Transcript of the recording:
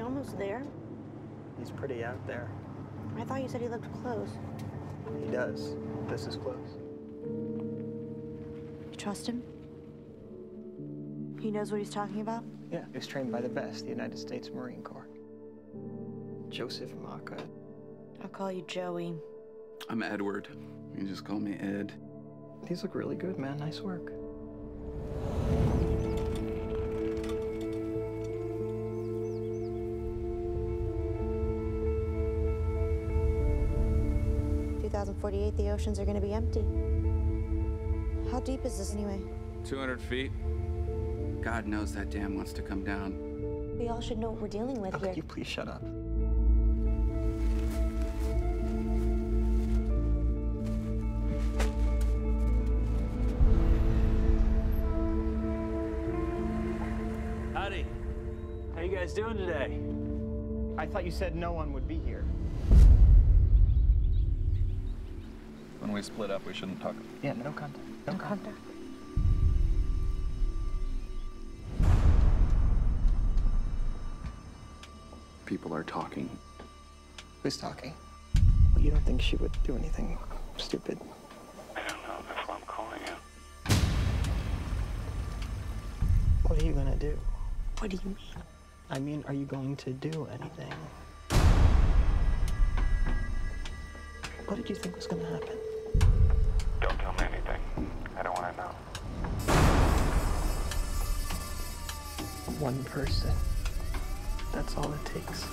almost there? He's pretty out there. I thought you said he looked close. He does. This is close. You trust him? He knows what he's talking about? Yeah, he was trained by the best, the United States Marine Corps. Joseph Maka. I'll call you Joey. I'm Edward. You can just call me Ed. These look really good, man. Nice work. Two thousand forty-eight, the oceans are gonna be empty. How deep is this anyway? 200 feet. God knows that dam wants to come down. We all should know what we're dealing with Oh, here. could you please shut up? Howdy. How you guys doing today? I thought you said no one would be here. When we split up, we shouldn't talk. Yeah, no contact. No, contact. People are talking. Who's talking? Well, you don't think she would do anything stupid? I don't know. That's why I'm calling you. What are you gonna do? What do you mean? I mean, are you going to do anything? What did you think was gonna happen? Don't tell me anything. I don't want to know. One person. That's all it takes.